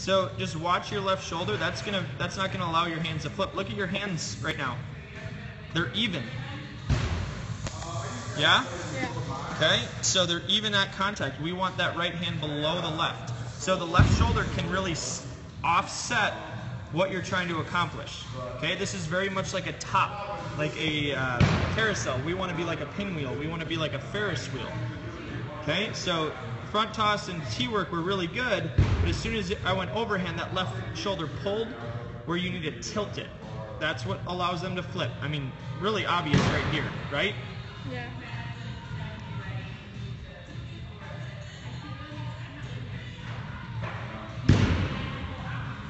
So just watch your left shoulder. That's gonna that's not gonna allow your hands to flip. Look at your hands right now. They're even. Yeah? Yeah. Okay? So they're even at contact. We want that right hand below the left. So the left shoulder can really s- offset what you're trying to accomplish. Okay? This is very much like a top, like a uh, carousel. We want to be like a pinwheel. We want to be like a Ferris wheel. Okay? So front toss and T work were really good, but as soon as I went overhand, that left shoulder pulled where you need to tilt it. That's what allows them to flip. I mean, really obvious right here, right? Yeah.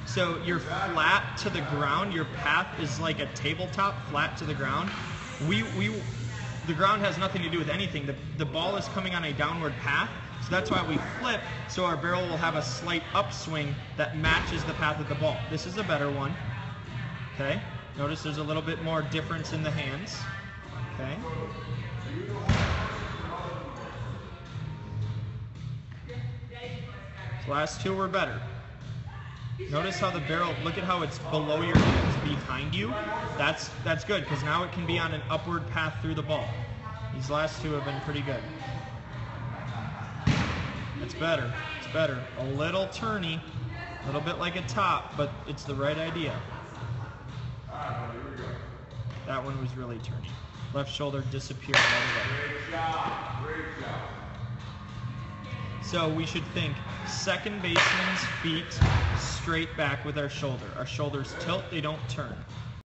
So you're flat to the ground. Your path is like a tabletop, flat to the ground. We we the ground has nothing to do with anything. The the ball is coming on a downward path, so that's why we flip. So our barrel will have a slight upswing that matches the path of the ball. This is a better one. Okay. Notice there's a little bit more difference in the hands. Okay. Last two were better. Notice how the barrel, look at how it's below your hands, behind you. That's that's good because now it can be on an upward path through the ball. These last two have been pretty good. It's better. It's better. A little turny, a little bit like a top, but it's the right idea. That one was really turny. Left shoulder disappeared right So we should think second baseman's feet straight back with our shoulder. Our shoulders tilt, they don't turn.